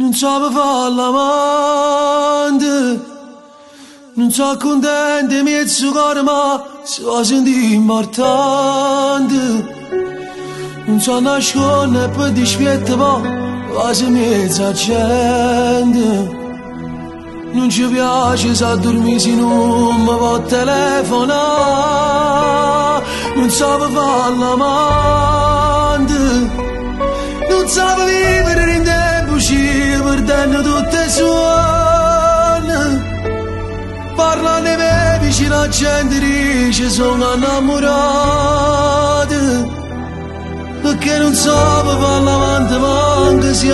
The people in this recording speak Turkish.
Non so falla mande Non so contente mezzo cuore ma so senti importante Non so nasconde per dispietta ma quasi mezza gente non ci piace se dormi se non mi può telefonare Non so fare l'amante suone Parla di me vicino a gente dice sono innamorato Perché non so fare l'amante ma anche se